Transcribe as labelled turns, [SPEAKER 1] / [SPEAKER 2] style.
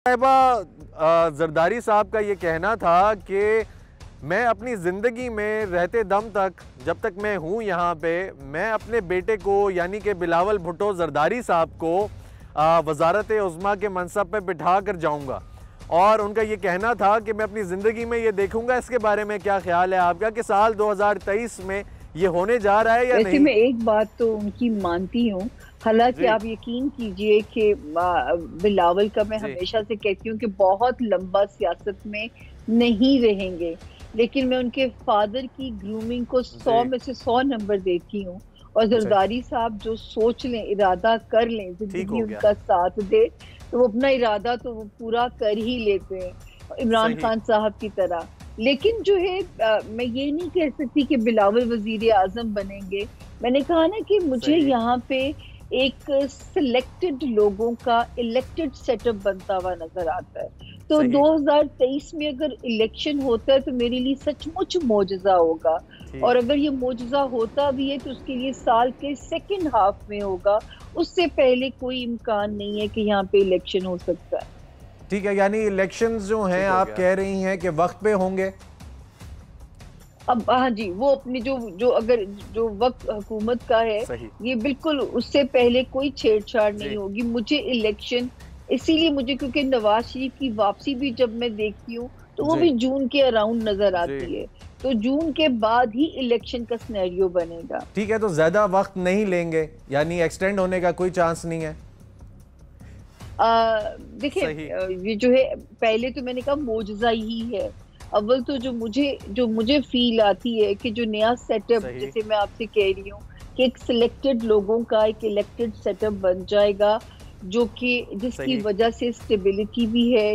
[SPEAKER 1] साहिबा जरदारी साहब का ये कहना था कि मैं अपनी ज़िंदगी में रहते दम तक जब तक मैं हूँ यहाँ पे मैं अपने बेटे को यानी कि बिलावल भुट्टो जरदारी साहब को वजारत उज़मा के मनसब पे बिठा कर जाऊँगा। और उनका ये कहना था कि मैं अपनी ज़िंदगी में ये देखूँगा इसके बारे में क्या ख्याल है आपका कि साल 2023 में ये होने जा रहा है या नहीं?
[SPEAKER 2] मैं एक बात तो उनकी मानती हूँ हालाँकि आप यकीन कीजिए कि बिलावल का मैं हमेशा से कहती हूँ कि बहुत लंबा सियासत में नहीं रहेंगे। लेकिन मैं उनके फादर की ग्रूमिंग को सौ में से सौ नंबर देती हूँ और अच्छा। जरदारी साहब जो सोच लें इरादा कर लें ज़िंदगी उनका साथ दे तो वो अपना इरादा तो वो पूरा कर ही लेते हैं इमरान खान साहब की तरह। लेकिन जो है आ, मैं ये नहीं कह सकती कि बिलावल वज़ीर आज़म बनेंगे। मैंने कहा ना कि मुझे यहाँ पे एक सिलेक्टेड लोगों का इलेक्टेड सेटअप बनता हुआ नज़र आता है। तो 2023 में अगर इलेक्शन होता है तो मेरे लिए सचमुच मोजा होगा। और अगर ये मोजा होता भी है तो उसके लिए साल के सेकेंड हाफ़ में होगा। उससे पहले कोई इम्कान नहीं है कि यहाँ पे इलेक्शन हो सकता है।
[SPEAKER 1] ठीक है यानी इलेक्शन जो हैं आप कह रही हैं कि वक्त पे होंगे।
[SPEAKER 2] अब हाँ जी वो अपनी जो जो अगर जो वक्त हुकूमत का है ये बिल्कुल उससे पहले कोई छेड़छाड़ नहीं होगी। मुझे इलेक्शन इसीलिए मुझे क्योंकि नवाज़ शरीफ की वापसी भी जब मैं देखती हूँ तो वो भी जून के अराउंड नज़र आती है। तो जून के बाद ही इलेक्शन का स्नैरियो बनेगा।
[SPEAKER 1] ठीक है तो ज़्यादा वक्त नहीं लेंगे यानी एक्सटेंड होने का कोई चांस नहीं है।
[SPEAKER 2] देखिए ये जो है पहले तो मैंने कहा मोजा ही है। अव्वल तो जो मुझे जो मुझे फील आती है कि जो नया सेटअप जैसे मैं आपसे कह रही हूँ कि एक सिलेक्टेड लोगों का एक इलेक्टेड सेटअप बन जाएगा जो कि जिसकी वजह से स्टेबिलिटी भी है